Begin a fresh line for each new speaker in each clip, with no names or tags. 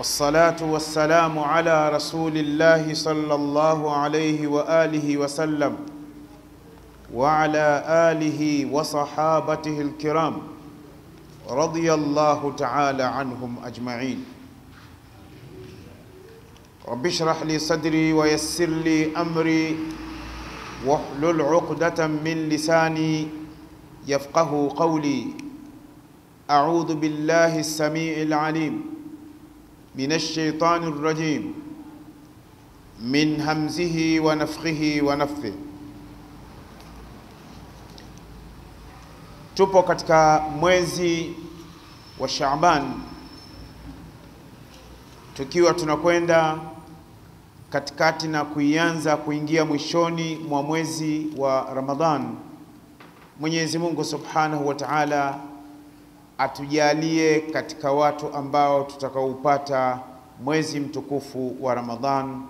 والصلاة والسلام على رسول الله صلى الله عليه وآله وسلم وعلى آله وصحابته الكرام رضي الله تعالى عنهم أجمعين. رب اشرح لي صدري ويسر لي أمري واحلل عقدة من لساني يفقه قولي. أعوذ بالله السميع العليم. من الشيطان الرجيم من همزه ونفخه ونفثه tupo katika mwezi wa Shaaban tukiwa tunakwenda katikati na kuianza kuingia mwishoni mwa mwezi wa Ramadhan. Mwenyezi Mungu Subhanahu wa Ta'ala atujalie katika watu ambao tutakaupata mwezi mtukufu wa Ramadhan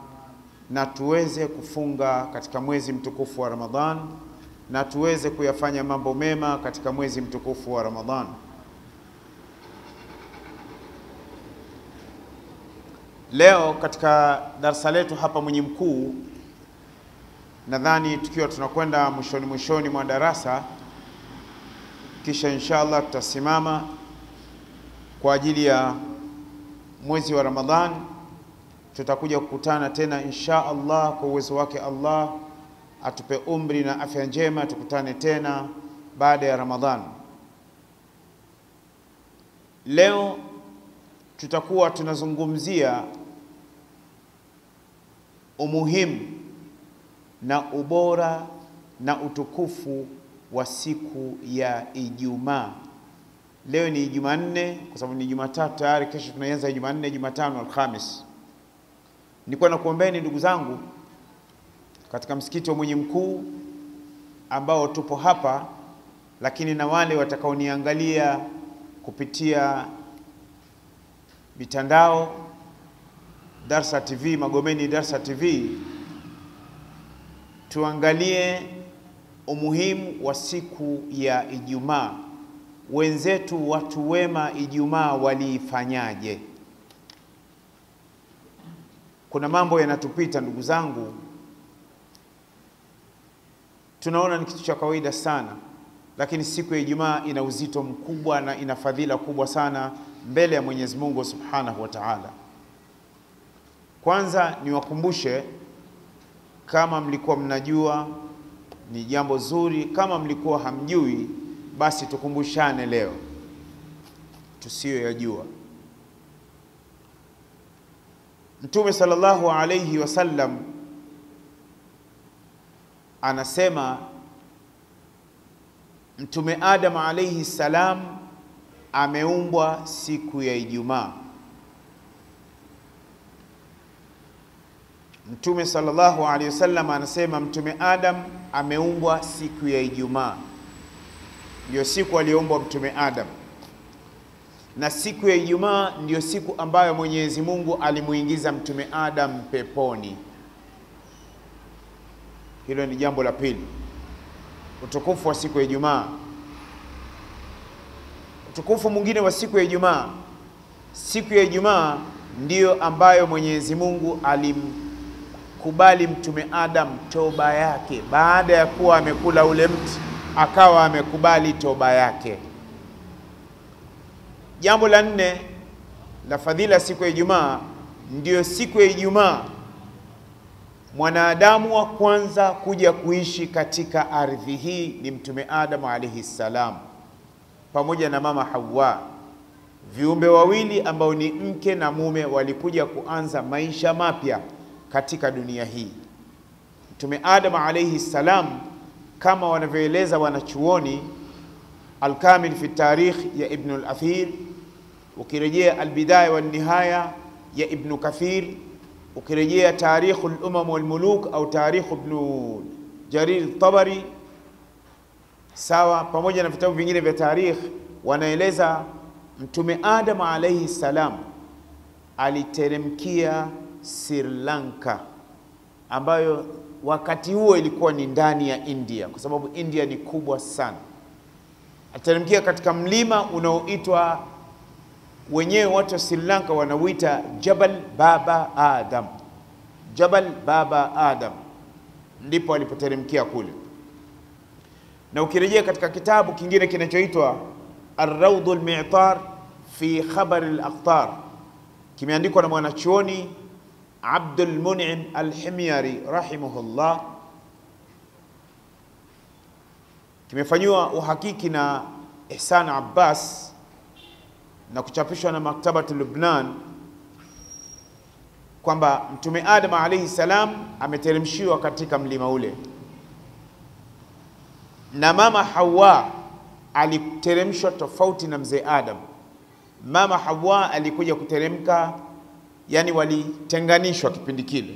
na tuweze kufunga katika mwezi mtukufu wa Ramadhan na tuweze kuyafanya mambo mema katika mwezi mtukufu wa Ramadhan. Leo katika darasa letu hapa Mwenye Mkuu, nadhani tukiwa tunakwenda mwishoni mwishoni mwa darasa, kisha inshallah tutasimama kwa ajili ya mwezi wa Ramadhan. Tutakuja kukutana tena insha Allah kwa uwezo wake Allah atupe umri na afya njema, tukutane tena baada ya Ramadhan. Leo tutakuwa tunazungumzia umuhimu na ubora na utukufu wa siku ya Ijumaa. Leo ni Jumanne kwa sababu ni Jumatatu tayari, kesho tunaanza Jumanne, Jumatano, Alhamis. Nilikuwa nakuombeni ndugu zangu katika msikiti wa Mwenye Mkuu ambao tupo hapa, lakini na wale watakaoniangalia kupitia mitandao Darsa TV, Magomeni Darsa TV, tuangalie umuhimu wa siku ya Ijumaa. Wenzetu watu wema Ijumaa waliifanyaje? Kuna mambo yanatupita ndugu zangu, tunaona ni kitu cha kawaida sana, lakini siku ya Ijumaa ina uzito mkubwa na ina fadhila kubwa sana mbele ya Mwenyezi Mungu Subhanahu wa Ta'ala. Kwanza niwakumbushe, kama mlikuwa mnajua ni jambo zuri, kama mlikuwa hamjui, basi tukumbushane leo tusiyoyajua. Mtume sallallahu alayhi wasallam anasema, Mtume Adam alayhi salam ameumbwa siku ya Ijumaa. Mtume sallallahu alaihi wasallam anasema Mtume Adam ameumbwa siku ya Ijumaa, ndio siku aliyoumbwa Mtume Adam, na siku ya Ijumaa ndiyo siku ambayo Mwenyezi Mungu alimuingiza Mtume Adam peponi. Hilo ni jambo la pili, utukufu wa siku ya Ijumaa. Utukufu mwingine wa siku ya Ijumaa, siku ya Ijumaa ndiyo ambayo Mwenyezi Mungu alimkubali Mtume Adam toba yake, baada ya kuwa amekula ule mti, akawa amekubali toba yake. Jambo la nne la fadhila siku ya Ijumaa, ndiyo siku ya Ijumaa mwanadamu wa kwanza kuja kuishi katika ardhi hii ni Mtume Adamu alaihi salam pamoja na mama Hawa, viumbe wawili ambao ni mke na mume walikuja kuanza maisha mapya katika dunia hii. Mtume Adam alayhi salam, kama wanavyoeleza wanachuoni Alkamil fi tarikh ya Ibn al-Athir, ukirejea Albidaya wa Nihaya ya Ibn Kathir, ukirejea Tarikhu lumam walmuluk au Tarikhu Ibn Jarir Tabari, sawa, pamoja na vitabu vingine vya tarikh, wanaeleza Mtume Adam alaihi salam aliteremkia Sri Lanka, ambayo wakati huo ilikuwa ni ndani ya India, kwa sababu India ni kubwa sana. Ateremkia katika mlima unaoitwa wenyewe watu wa Sri Lanka wanauita Jabal Baba Adam, Jabal Baba Adam, ndipo alipoteremkia kule. Na ukirejea katika kitabu kingine kinachoitwa Ar-Rawdu al-Mi'tar fi Khabar al-Aqtar, kimeandikwa na mwanachuoni Abdul Mun'im al-Himyari rahimahullah, kimefanyiwa uhakiki na Ihsan Abbas na kuchapishwa na Maktabatu Lubnan kwamba Mtume Adam alayhi salam ameteremshiwa katika mlima ule, na mama Hawa aliteremshwa tofauti na mzee Adam. Mama Hawa alikuja kuteremka, yani walitenganishwa kipindi kile.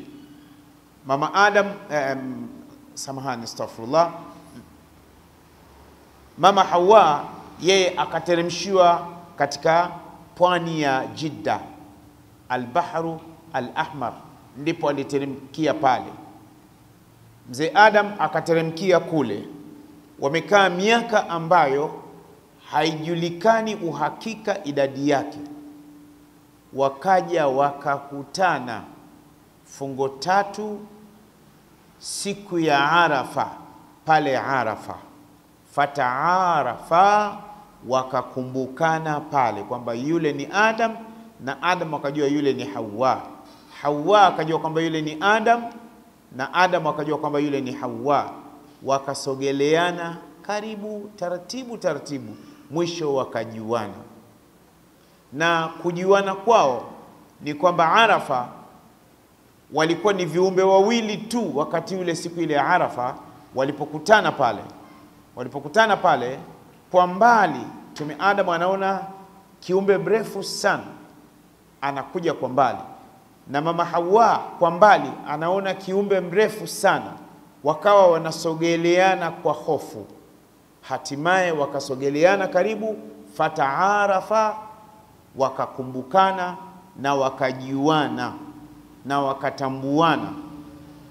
Mama Adam um, samahani, astaghfirullah. Mama Hawa yeye akateremshiwa katika pwani ya Jidda, albahru alahmar, ndipo aliteremkia pale. Mzee Adam akateremkia kule, wamekaa miaka ambayo haijulikani uhakika idadi yake. Wakaja wakakutana fungo tatu siku ya Arafa pale Arafa, fataarafa wakakumbukana pale kwamba yule ni Adam na Adam akajua yule ni Hawa. Hawa akajua kwamba yule ni Adam na Adam akajua kwamba yule ni Hawa. Wakasogeleana karibu taratibu taratibu, mwisho wakajuana. Na kujuana kwao ni kwamba Arafa walikuwa ni viumbe wawili tu wakati ule, siku ile ya Arafa walipokutana pale, walipokutana pale kwa mbali Mtume Adam anaona kiumbe mrefu sana anakuja kwa mbali, na mama Hawa kwa mbali anaona kiumbe mrefu sana, wakawa wanasogeleana kwa hofu. Hatimaye wakasogeleana karibu, fataarafa, wakakumbukana na wakajiwana na wakatambuana,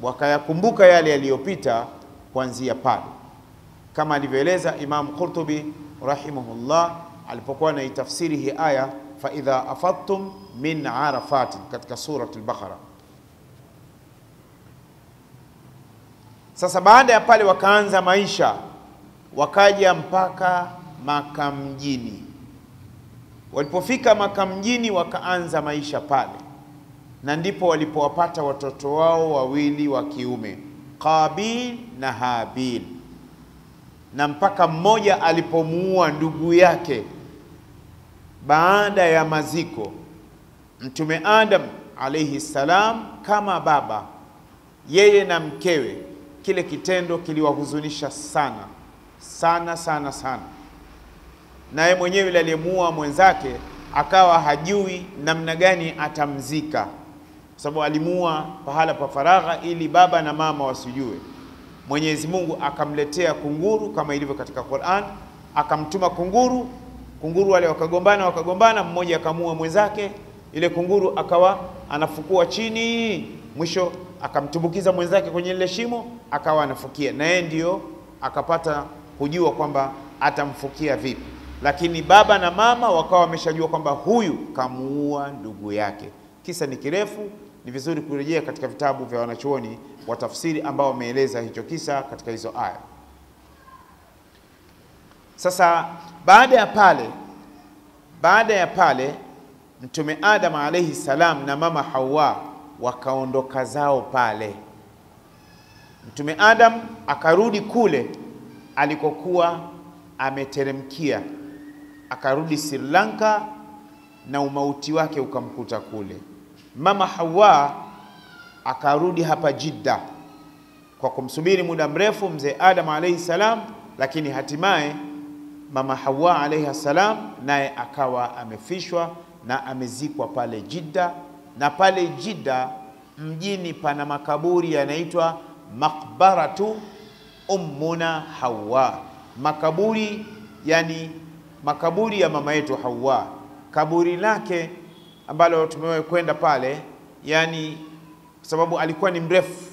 wakayakumbuka yale yaliyopita kuanzia pale kama alivyoeleza Imam Qurtubi rahimahullah alipokuwa anaitafsiri hii aya fa idha afadtum min arafatin katika surat al-Baqara. Sasa baada ya pale wakaanza maisha, wakaja mpaka Maka mjini. Walipofika Maka mjini, wakaanza maisha pale, na ndipo walipowapata watoto wao wawili wa kiume Qabil na Habil na mpaka mmoja alipomuua ndugu yake baada ya maziko. Mtume Adam alaihi salam kama baba, yeye na mkewe, kile kitendo kiliwahuzunisha sana sana sana sana, naye mwenyewe yule aliyemuua mwenzake akawa hajui namna gani atamzika, sababu alimuua pahala pa faragha ili baba na mama wasijue. Mwenyezi Mungu akamletea kunguru kama ilivyo katika Qur'an, akamtuma kunguru. Kunguru wale wakagombana, wakagombana, mmoja akamuua mwenzake, ile kunguru akawa anafukua chini, mwisho akamtumbukiza mwenzake kwenye lile shimo, akawa anafukia, na yeye ndio akapata kujua kwamba atamfukia vipi, lakini baba na mama wakawa wameshajua kwamba huyu kamuua ndugu yake. Kisa ni kirefu, ni vizuri kurejea katika vitabu vya wanachuoni wa tafsiri ambao wameeleza hicho kisa katika hizo aya. Sasa baada ya pale, baada ya pale Mtume Adam alaihi salam na mama Hawa wakaondoka zao pale. Mtume Adam akarudi kule alikokuwa ameteremkia, akarudi Sri Lanka na umauti wake ukamkuta kule. Mama Hawa akarudi hapa Jidda kwa kumsubiri muda mrefu mzee Adam alayhi salam, lakini hatimaye mama Hawa alayhi salam naye akawa amefishwa na amezikwa pale Jidda, na pale Jidda mjini pana makaburi yanaitwa makbaratu ummuna Hawa, makaburi yani makaburi ya mama yetu Hawa. Kaburi lake ambalo tumewahi kwenda pale, yani sababu alikuwa ni mrefu.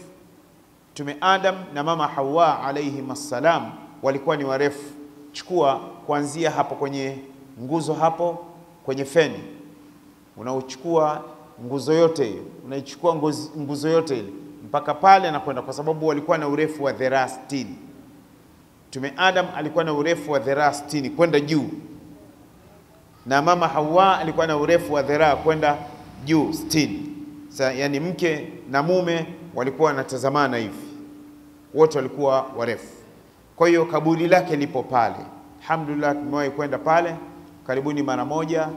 Mtume Adam na mama Hawa alayhi assalam walikuwa ni warefu. Chukua kuanzia hapo kwenye nguzo hapo kwenye feni, unaochukua nguzo yote hiyo, unaichukua nguzo yote ile mpaka pale anakwenda, kwa sababu walikuwa na urefu wa dhiraa 60. Mtume Adam alikuwa na urefu wa dhiraa 60 kwenda juu, na mama Hawa alikuwa na urefu wa dhiraa kwenda juu 60. Sasa yani mke na mume walikuwa wanatazamana hivi, wote walikuwa warefu. Kwa hiyo kaburi lake lipo pale. Alhamdulillah, tumewahi kwenda pale karibuni mara moja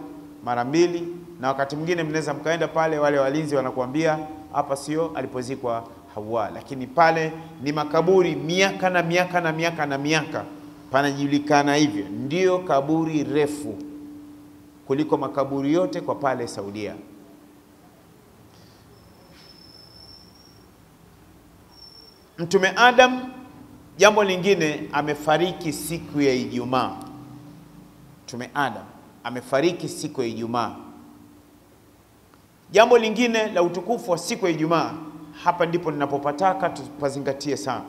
mara mbili, na wakati mwingine mnaweza mkaenda pale, wale walinzi wanakuambia hapa sio alipozikwa Hawa, lakini pale ni makaburi miaka na miaka na miaka na miaka, panajulikana hivyo, ndio kaburi refu kuliko makaburi yote kwa pale Saudia. Mtume Adam, jambo lingine, amefariki siku ya Ijumaa. Mtume Adam amefariki siku ya Ijumaa. Jambo lingine la utukufu wa siku ya Ijumaa, hapa ndipo ninapopataka tupazingatie sana,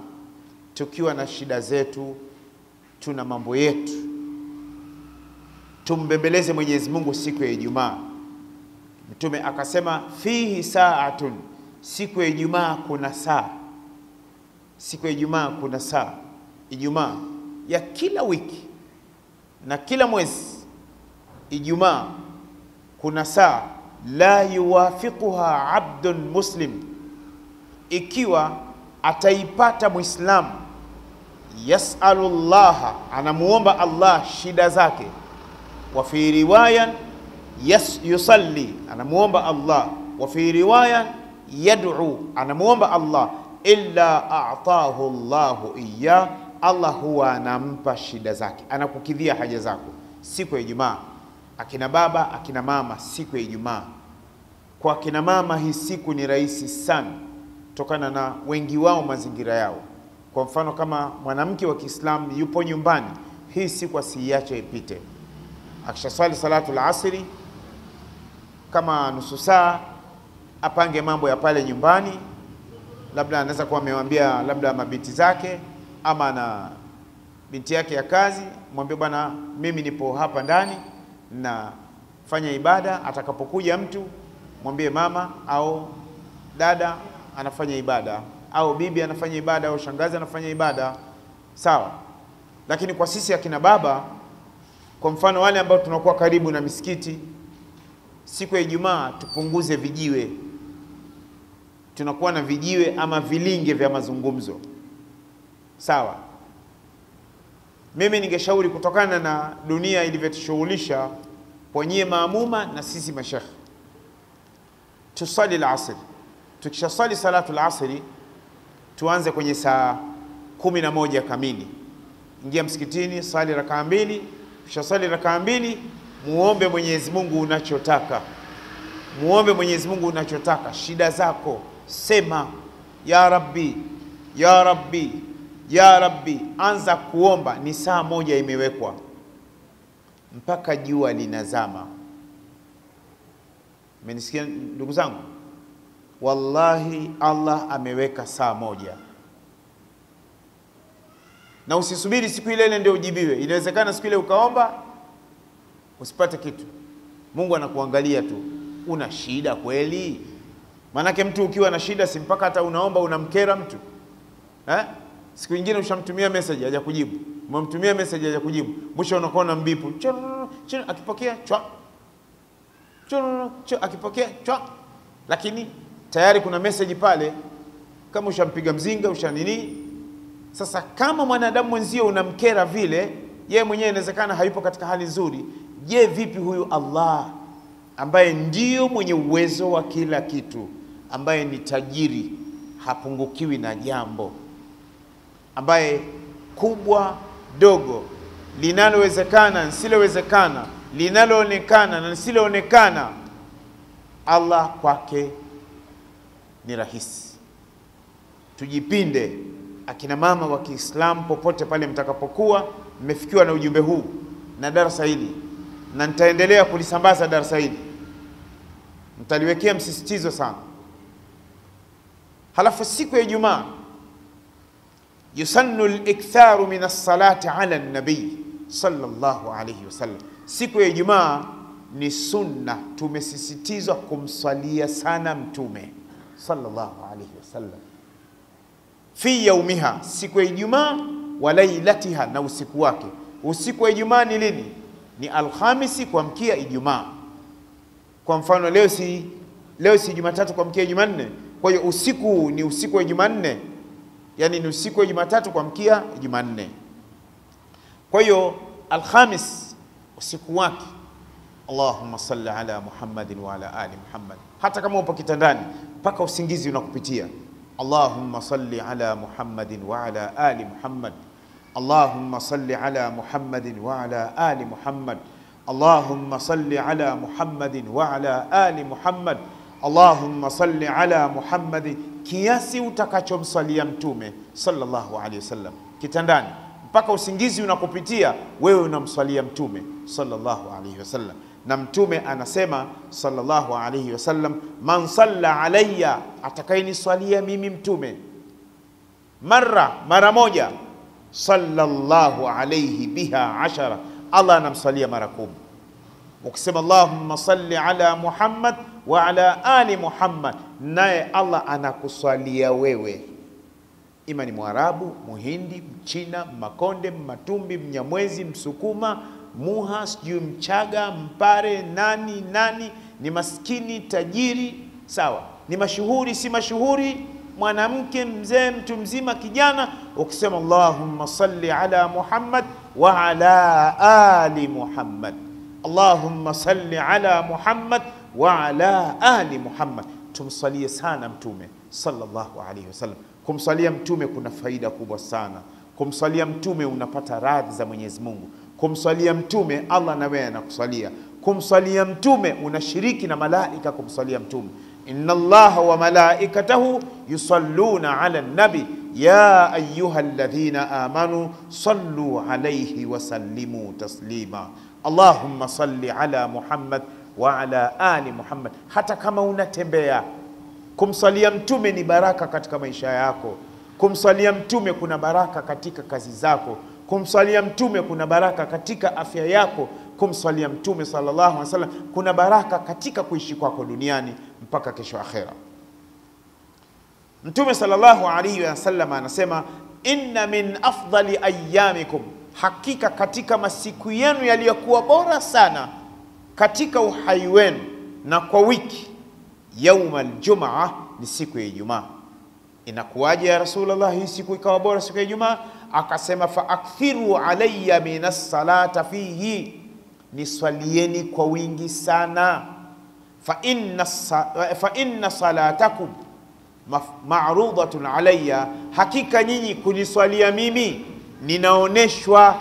tukiwa na shida zetu, tuna mambo yetu, tumbembeleze Mwenyezi Mungu siku ya Ijumaa. Mtume akasema fihi saatun, siku ya Ijumaa kuna saa, siku ya Ijumaa kuna saa. Ijumaa ya kila wiki. Na kila mwezi, Ijumaa kuna saa. La yuwafiquha abdun muslim, ikiwa ataipata Muislamu yasalu llaha, anamuomba Allah shida zake, wa fi riwayan yas yusalli, anamuomba Allah, wa fi riwayan yad'u, anamuomba Allah, illa a'tahu Allahu iya, Allah huwa anampa shida zake, anakukidhia haja zako. Siku ya Ijumaa. Akina baba akina mama, siku ya Ijumaa. Kwa akina mama hii siku ni rahisi sana, kutokana na wengi wao mazingira yao. Kwa mfano, kama mwanamke wa Kiislamu yupo nyumbani, hii siku asiiache ipite. Akishaswali salatu la asri, kama nusu saa, apange mambo ya pale nyumbani, labda anaweza kuwa amewambia labda mabinti zake ama na binti yake ya kazi, mwambie bwana, mimi nipo hapa ndani na fanya ibada. Atakapokuja mtu mwambie mama au dada anafanya ibada au bibi anafanya ibada au shangazi anafanya ibada, sawa. Lakini kwa sisi akina baba, kwa mfano wale ambao tunakuwa karibu na misikiti, siku ya Ijumaa tupunguze vijiwe, tunakuwa na vijiwe ama vilinge vya mazungumzo, sawa. Mimi ningeshauri kutokana na dunia ilivyotushughulisha kwenye maamuma na sisi mashekhe, tusali al-asr. Tukishasali salatu al-asri, tuanze kwenye saa kumi na moja kamili, ingia msikitini, swali rakaa mbili. Ukishaswali rakaa mbili, muombe Mwenyezi Mungu unachotaka, muombe Mwenyezi Mungu unachotaka, shida zako, sema ya Rabbi, ya Rabbi ya Rabbi, anza kuomba. Ni saa moja imewekwa mpaka jua linazama. Menisikia ndugu zangu? Wallahi, Allah ameweka saa moja, na usisubiri siku ile ile ndio ujibiwe. Inawezekana siku ile ukaomba usipate kitu, Mungu anakuangalia tu, una shida kweli? Maanake mtu ukiwa na shida, si mpaka hata unaomba unamkera mtu. Eh? Siku nyingine ushamtumia message haja kujibu, umemtumia message haja kujibu, mwisho unakuwa na mbipu. Akipokea chwa chwa, akipokea chwa, lakini tayari kuna message pale, kama ushampiga mzinga usha nini. Sasa kama mwanadamu mwenzio unamkera vile, yeye mwenyewe inawezekana hayupo katika hali nzuri. Je, vipi huyu Allah ambaye ndio mwenye uwezo wa kila kitu, ambaye ni tajiri, hapungukiwi na jambo ambaye kubwa dogo, linalowezekana nisilowezekana, linaloonekana na nisiloonekana, Allah kwake ni rahisi. Tujipinde, akina mama wa Kiislamu, popote pale mtakapokuwa mmefikiwa na ujumbe huu na darasa hili, na nitaendelea kulisambaza darasa hili, mtaliwekea msisitizo sana. Halafu siku ya Ijumaa yusannu liktharu min alsalati ala nabii sallallahu alayhi wasallam, siku ya Ijumaa ni sunna, tumesisitizwa kumswalia sana Mtume sallallahu alayhi wasallam fi yaumiha, siku ya Ijumaa, wa lailatiha, na usiku wake. Usiku wa Ijumaa ni lini? Ni Alhamisi kuamkia Ijumaa. Kwa mfano leo si leo si Jumatatu kuamkia Jumanne, kwa hiyo usiku ni usiku wa Jumanne, yani ni usiku wa Jumatatu kuamkia Jumanne. Kwa hiyo Alhamis usiku wake Allahumma salli ala Muhammadin wa ala ali Muhammad, hata kama upo kitandani mpaka usingizi unakupitia. Allahumma salli ala Muhammadin wa ala ali Muhammad, Allahumma salli ala Muhammadin wa ala ali Muhammad, Allahumma salli ala Muhammadin wa ala ali Muhammad, Allahumma salli ala Muhammadin, kiasi utakachomswalia Mtume sallallahu alaihi wasallam kitandani mpaka usingizi unakupitia wewe, unamswalia Mtume sallallahu alaihi wasallam na Mtume anasema sallallahu alaihi wasallam, man salla alayya, atakayeniswalia mimi Mtume. Mara mara moja, sallallahu alaihi biha ashara, Allah anamswalia mara kumi. Ukisema Allahumma salli ala Muhammad wa ala ali Muhammad, naye Allah anakuswalia wewe, ima ni Mwarabu, Muhindi, Mchina, Makonde, Matumbi, Mnyamwezi, Msukuma Muha, sijui Mchaga, Mpare, nani nani, ni maskini, tajiri, sawa, ni mashuhuri, si mashuhuri, mwanamke, mzee, mtu mzima, kijana, ukisema Allahumma salli ala Muhammad wa ala ali Muhammad, Allahumma salli ala Muhammad wa ala ali Muhammad. Tumsalie sana Mtume sallallahu alaihi wasallam. Kumsalia Mtume kuna faida kubwa sana. Kumsalia Mtume unapata radhi za Mwenyezi Mungu kumswalia mtume Allah na wewe anakusalia. Kumswalia mtume unashiriki na malaika kumswalia mtume. inna Allaha wa malaikatahu yusalluna ala nabi ya ayuha alladhina amanu sallu alayhi wa sallimu taslima. Allahumma salli ala Muhammad wa ala ali Muhammad. Hata kama unatembea, kumsalia mtume ni baraka katika maisha yako. Kumsalia mtume kuna baraka katika kazi zako kumswalia mtume kuna baraka katika afya yako. Kumswalia mtume sallallahu alaihi wasallam kuna baraka katika kuishi kwako duniani mpaka kesho akhera. Mtume sallallahu alaihi wasallam anasema, inna min afdali ayamikum, hakika katika masiku yenu yaliyokuwa bora sana katika uhai wenu na kwa wiki, yauma aljumaa, ni siku ya Ijumaa. Inakuwaje ya rasulllah hii siku ikawa bora siku ya Ijumaa? Akasema faakthiru alayya min salata fihi, niswalieni kwa wingi sana. Fa inna, fa inna salatakum ma'rudatun alayya, hakika nyinyi kuniswalia mimi ninaoneshwa.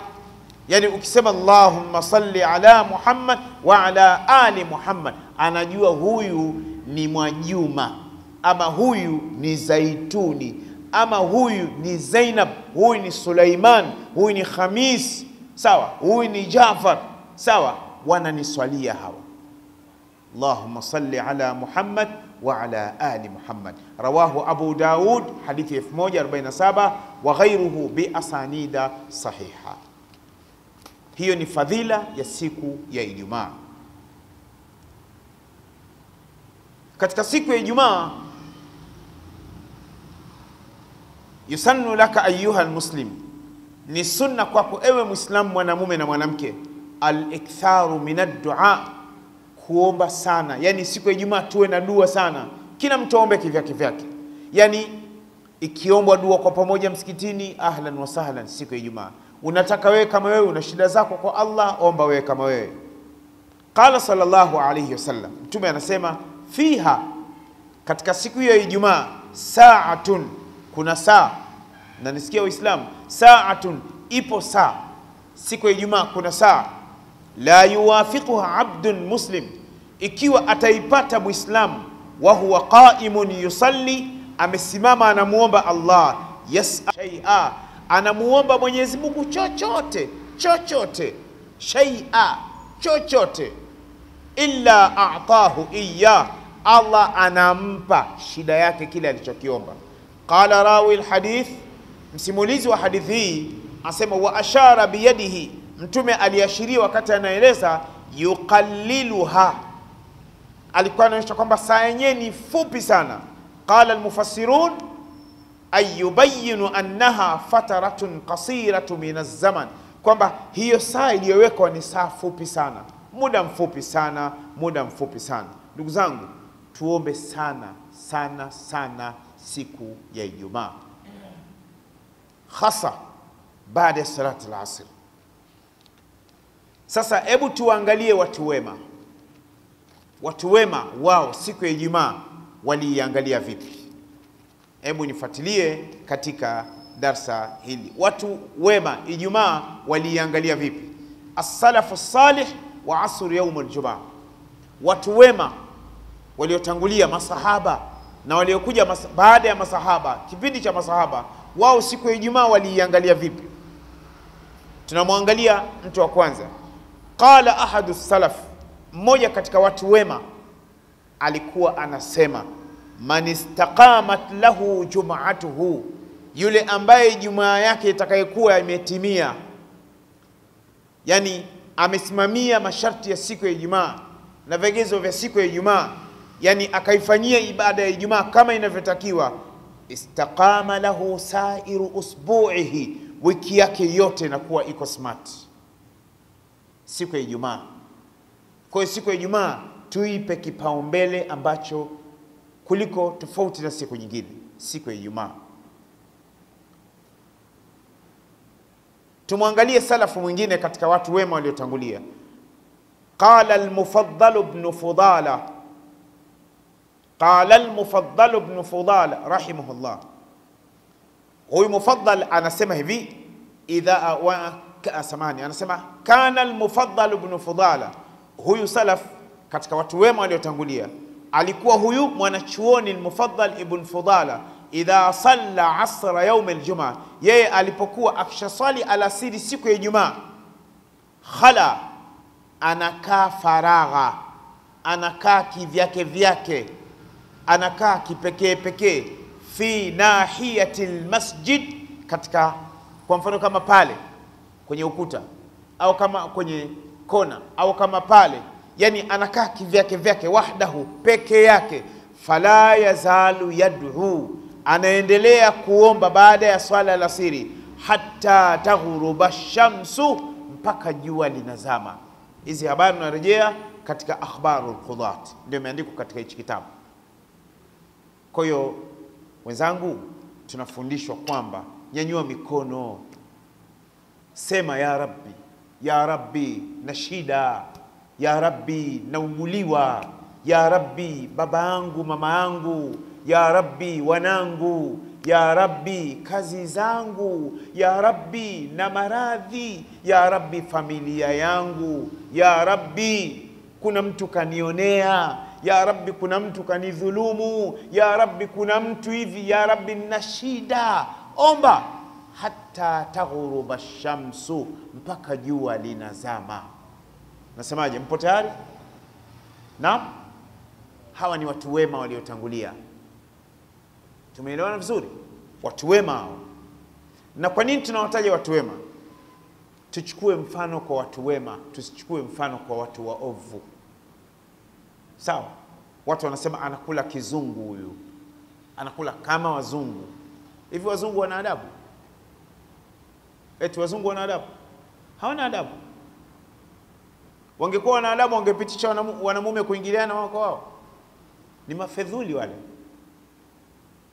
Yani ukisema Allahumma salli ala Muhammad wa ala ali Muhammad, anajua huyu ni Mwajuma ama huyu ni Zaituni ama huyu ni Zainab, huyu ni Sulaiman, huyu ni Khamis, sawa, huyu ni Jafar, sawa, wananiswalia hawa. Allahumma salli ala Muhammad wa ala ali Muhammad. Rawahu Abu Daud, hadithi 1047 wa ghairuhu bi asanida sahiha. Hiyo ni fadhila ya siku ya Ijumaa. Katika siku ya Ijumaa yusannu laka ayuha almuslim, ni sunna kwako ewe Mwislamu mwanamume na mwanamke, aliktharu min addua, kuomba sana. Yani siku ya Ijumaa tuwe na dua sana, kila mtu aombe kivyake vyake. Yani ikiombwa dua kwa pamoja msikitini, ahlan wa sahlan. Siku ya Ijumaa unataka wewe kama wewe una shida zako kwa Allah, omba wewe kama wewe. Qala sallallahu alayhi wasallam, Mtume anasema fiha, katika siku hiyo ya Ijumaa, saatun kuna saa. Na nisikia Waislamu, saatun, ipo saa. Siku ya Ijumaa. Kuna saa. La yuwafiquha abdun muslim, ikiwa ataipata Muislamu wa huwa qaimun yusalli, amesimama anamuomba Allah, yasa anamuomba Mwenyezi Mungu chochote chochote, shaia chochote, illa a'tahu iya, Allah anampa shida yake kile alichokiomba. Qala rawi lhadith, msimulizi wa hadithi hii asema, wa ashara biyadihi, Mtume aliashiria wakati anaeleza yuqalliluha alikuwa anaonyesha kwamba saa yenyewe ni fupi sana. Qala lmufassirun ay yubayinu annaha fataratun qasiratu min azzaman, kwamba hiyo saa iliyowekwa ni saa fupi sana, muda mfupi sana, muda mfupi sana. Ndugu zangu, tuombe sana sana sana siku ya Ijumaa, hasa baada ya salati al-asr. Sasa hebu tuangalie watu wema watu wema wao siku ya Ijumaa waliiangalia vipi? Hebu nifuatilie katika darsa hili. Watu wema Ijumaa waliiangalia vipi? As-salafu salih wa asr yaum al-jumaa, watu wema waliotangulia masahaba na waliokuja baada ya masahaba, kipindi cha masahaba, wao siku ya Ijumaa waliiangalia vipi? Tunamwangalia mtu wa kwanza, qala ahadu salaf mmoja katika watu wema alikuwa anasema, man istaqamat lahu jumaatuhu yule ambaye jumaa yake itakayekuwa imetimia, yani amesimamia masharti ya siku ya Ijumaa na vigezo vya siku ya Ijumaa, yani akaifanyia ibada ya Ijumaa kama inavyotakiwa, istaqama lahu sairu usbu'ihi, wiki yake yote inakuwa iko smart siku ya Ijumaa. Kwa hiyo siku ya Ijumaa tuipe kipaumbele ambacho kuliko tofauti na siku nyingine, siku ya Ijumaa. Tumwangalie salafu mwingine katika watu wema waliotangulia. Qala al-Mufaddal ibn Fudala, qala al-Mufaddal ibn Fudala rahimahullah. Huyu Mufaddal anasema hivi idha samani, anasema kana al-Mufaddal Fudala huyu salaf katika watu wema waliotangulia alikuwa huyu mwanachuoni Almufaddal ibn Fudala, idha salla asra yaum ljuma yeye alipokuwa akishaswali alasiri siku ya Ijumaa, khala, anakaa faragha, anakaa kivyake vyake, anakaa kipekee pekee, fi nahiyati lmasjid, katika kwa mfano kama pale kwenye ukuta au kama kwenye kona au kama pale, yani anakaa kivyake vyake, wahdahu, peke yake. Fala yazalu yad'u, anaendelea kuomba baada ya swala la siri, hatta taghruba shamsu, mpaka jua linazama. Hizi habari unarejea katika akhbaru qudat, ndio imeandikwa katika hichi kitabu. Kwa hiyo wenzangu, tunafundishwa kwamba nyanyua mikono, sema ya Rabbi ya Rabbi na shida, ya Rabbi naunguliwa, ya Rabbi baba yangu mama yangu, ya Rabbi wanangu, ya Rabbi kazi zangu, ya Rabbi na maradhi, ya Rabbi familia yangu, ya Rabbi kuna mtu kanionea, ya Rabbi kuna mtu kanidhulumu, ya Rabbi kuna mtu hivi, ya Rabbi nina shida. Omba hata taghuruba shamsu, mpaka jua linazama. Nasemaje? Mpo tayari? Naam, hawa ni watu wema waliotangulia. Tumeelewana vizuri? Watu wema hao. Na kwa nini tunawataja watu wema? Tuchukue mfano kwa watu wema, tusichukue mfano kwa watu waovu. Sawa? Watu wanasema anakula kizungu huyu, anakula kama wazungu. Hivi wazungu wana adabu? Eti wazungu wana adabu? Hawana adabu. Wangekuwa wana adabu, wangepitisha wanamu- wanamume kuingiliana wao kwa wao. Ni mafedhuli wale,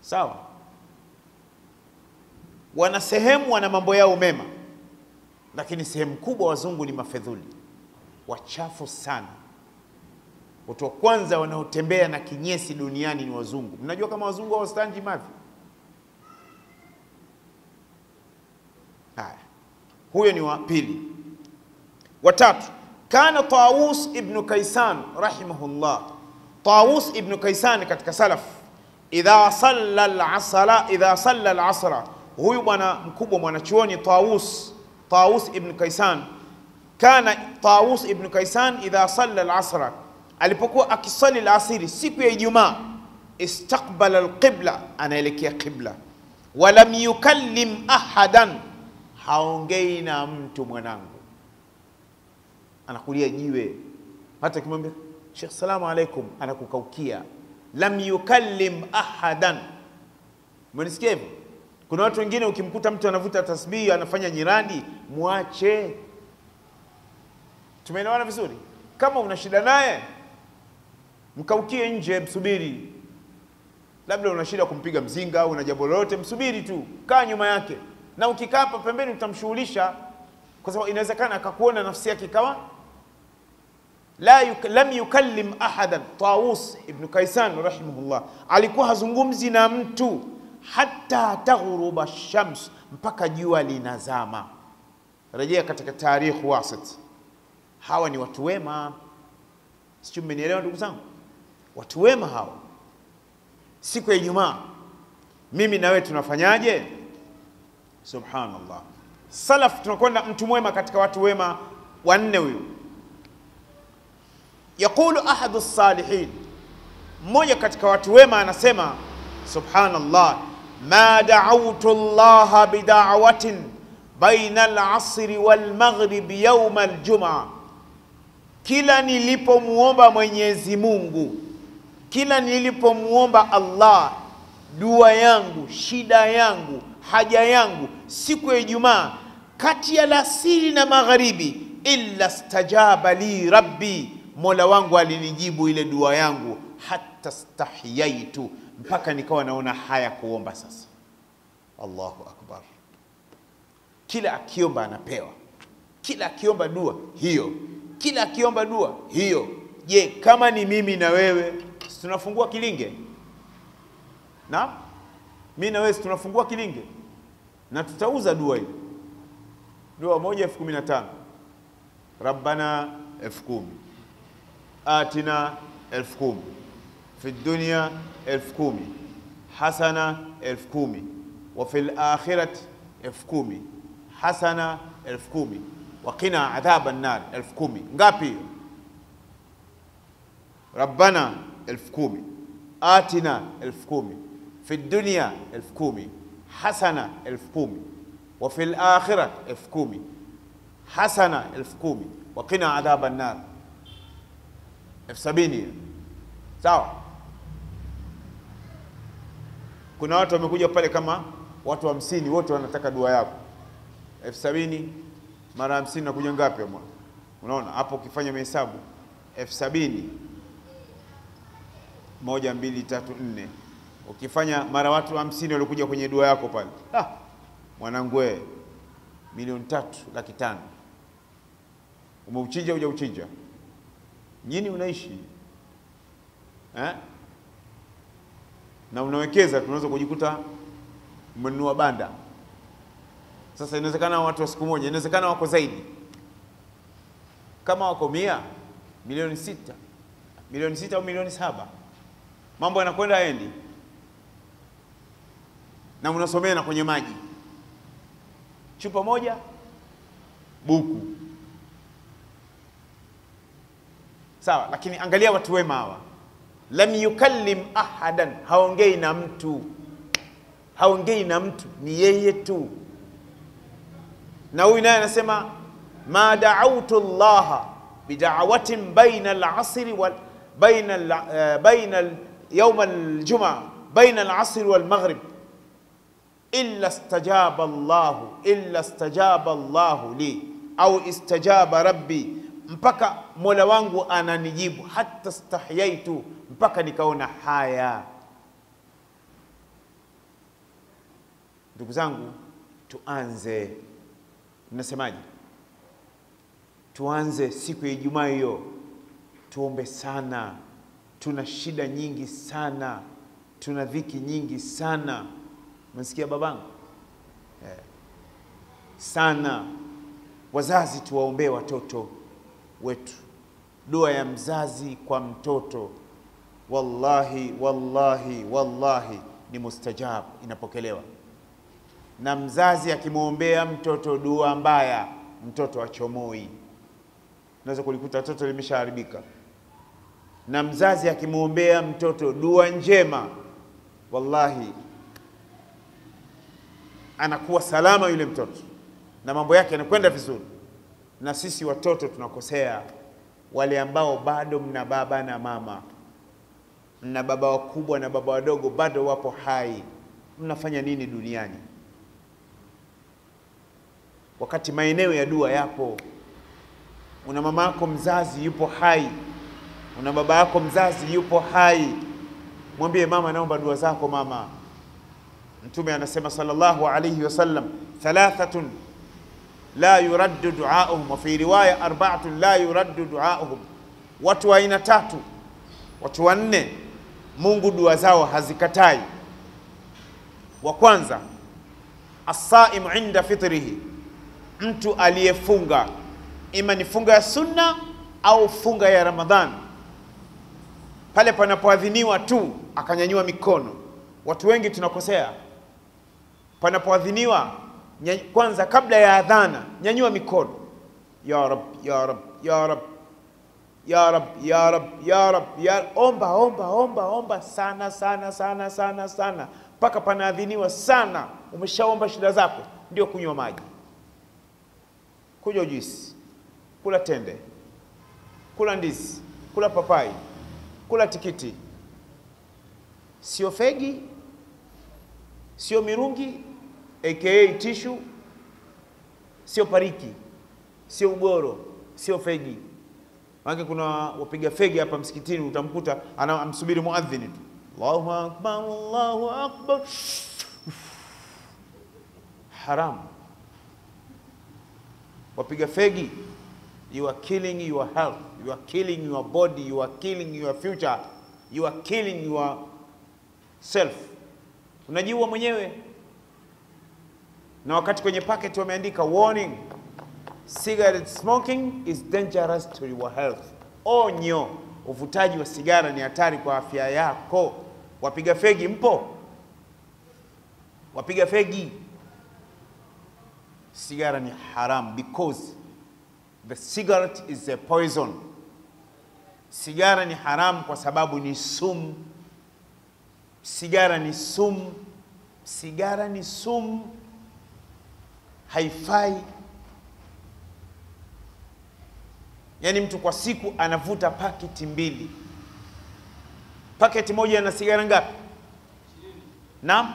sawa. Wana sehemu, wana mambo yao mema, lakini sehemu kubwa wazungu ni mafedhuli, wachafu sana. Watu wa kwanza wanaotembea na kinyesi duniani ni wazungu. Mnajua kama wazungu hawastanji mavi? Haya, huyo ni wa pili. Watatu, kana Tawus ibnu Kaisan rahimahullah, Tawus ibnu Kaisan katika salaf, idha salla al-asra, idha salla al-asra, huyu bwana mkubwa mwanachuoni Tawus, Tawus ibn Kaisan, kana Tawus ibn Kaisan idha salla al-asra, alipokuwa akisali la asiri siku ya Ijumaa, istaqbala al-qibla, anaelekea qibla, walam yukallim ahadan, haongei na mtu mwanangu, anakulia jiwe, hata kimwambia Sheikh, salamu alaikum, anakukaukia. Lam yukallim ahadan. Umenisikia hivyo? Kuna watu wengine ukimkuta mtu anavuta tasbihi anafanya nyiradi, mwache. Tumeelewana vizuri? Kama una shida naye mkaukie nje, msubiri. Labda una shida kumpiga mzinga au una jambo lolote, msubiri tu, kaa nyuma yake, na ukikaa hapa pembeni utamshughulisha, kwa sababu inawezekana akakuona nafsi yake ikawa la yuk, lam yukallim ahadan. Tawus ibn Kaisan rahimahullah alikuwa hazungumzi na mtu hata taghruba shams, mpaka jua linazama. Rejea katika Tarikh Wasit. Hawa ni watu wema, sijui mmenielewa ndugu zangu, watu wema hawa. Siku ya Ijumaa mimi na wewe tunafanyaje? Subhanallah, salaf tunakwenda mtu mwema katika watu wema wanne huyu Yaqulu ahadu salihin, mmoja katika watu wema anasema, subhanallah, ma da'awtu llaha bida'watin baina al-asri wal maghrib yawm al-jum'a, kila nilipomuomba Mwenyezi Mungu, kila nilipomwomba Allah dua yangu, shida yangu, haja yangu siku ya Ijumaa kati ya lasiri na magharibi, illa stajaba li rabbi Mola wangu alinijibu ile dua yangu, hata stahiyaitu, mpaka nikawa naona haya kuomba sasa. Allahu akbar! Kila akiomba anapewa, kila akiomba dua hiyo, kila akiomba dua hiyo. Je, kama ni mimi na wewe, tunafungua kilinge? Na mimi na tunafungua kilinge? Na tutauza dua hii, dua moja elfu kumi na tano. Rabbana elfu kumi. Atina elfu kumi. Fi dunia elfu kumi. Hasana elfu kumi. Wa fil akhirati elfu kumi. Hasana elfu kumi. Wa qina adhaba nar elfu kumi. Ngapi hiyo? Rabbana elfu kumi atina elfu kumi fi dunya elfu kumi hasana elfu kumi wa fi lakhira elfu kumi hasana elfu kumi wa qina adhaba nar elfu sabini sawa. Kuna watu wamekuja pale kama watu hamsini, wote wanataka dua yako. elfu sabini mara hamsini nakuja ngapi? Unaona hapo, ukifanya mahesabu elfu sabini moja, mbili, tatu, nne, ukifanya mara watu hamsini waliokuja kwenye dua yako pale, ah, mwanangu wewe, milioni tatu laki tano. Umeuchinja, hujauchinja Nyini unaishi eh? na unawekeza, tunaweza kujikuta umenunua banda. Sasa inawezekana watu wa siku moja, inawezekana wako zaidi, kama wako mia, milioni sita, milioni sita au milioni saba, mambo yanakwenda endi. Na unasomea na kwenye maji, chupa moja buku. Sawa, lakini angalia watu wema hawa, lam yukallim ahadan, haongei na mtu, haongei na mtu, ni yeye tu. Na huyu naye anasema ma daautu llaha bida'watin baina al-asri wal baina baina yawm الجمعة بين العصر والمغرب إلا استجاب الله إلا استجاب الله لي أو استجاب rabbi mpaka Mola wangu ananijibu, hata stahyaitu, mpaka nikaona haya. Zangu, tuanze, mnasemaje? Tuanze siku ya Ijumaa hiyo, tuombe sana. Tuna shida nyingi sana, tuna dhiki nyingi sana. Umesikia babangu eh? Sana wazazi, tuwaombee watoto wetu. Dua ya mzazi kwa mtoto wallahi wallahi wallahi ni mustajab, inapokelewa. Na mzazi akimwombea mtoto dua mbaya, mtoto achomoi, unaweza kulikuta toto limeshaharibika. Na mzazi akimwombea mtoto dua njema, wallahi anakuwa salama yule mtoto na mambo yake yanakwenda vizuri. Na sisi watoto tunakosea, wale ambao bado mna baba na mama, mna baba wakubwa na baba wadogo bado wapo hai, mnafanya nini duniani wakati maeneo ya dua yapo? Una mama yako mzazi yupo hai, una baba yako mzazi yupo hai, mwambie mama, naomba dua zako mama. Mtume anasema sallallahu alayhi wasallam, thalathatun la yuraddu duauhum. Wa fi riwaya arba'atun la yuraddu duauhum, watu wa aina tatu, watu wanne Mungu dua zao hazikatai. Wa kwanza asaimu inda fitrihi, mtu aliyefunga ima ni funga ya sunna au funga ya Ramadhan, pale panapoadhiniwa tu akanyanyua mikono. Watu wengi tunakosea, panapoadhiniwa kwanza, kabla ya adhana, nyanyua mikono, ya rab ya rab ya rab ya rab ya rab ya rab ya omba omba omba omba sana sana sana sana sana. Mpaka panaadhiniwa sana. Umeshaomba shida zako, ndio kunywa maji, kunywa juisi, kula tende, kula ndizi, kula papai, kula tikiti, sio fegi, sio mirungi aka tishu, sio pariki, sio ugoro, sio fegi. Maana kuna wapiga fegi hapa msikitini, utamkuta anamsubiri muadhini tu, Allahu akbar, Allahu akbar. Haramu. Wapiga fegi, you are killing your health, you are killing your body, you are killing your future, you are killing your self. Unajiua mwenyewe. Na wakati kwenye packet wameandika warning cigarette smoking is dangerous to your health. Onyo, uvutaji wa sigara ni hatari kwa afya yako. Wapiga fegi mpo? Wapiga fegi, sigara ni haram because the cigarette is a poison. Sigara ni haramu kwa sababu ni sumu. Sigara ni sumu. Sigara ni sumu, haifai. Yaani mtu kwa siku anavuta paketi mbili. Paketi moja na sigara ngapi? Naam.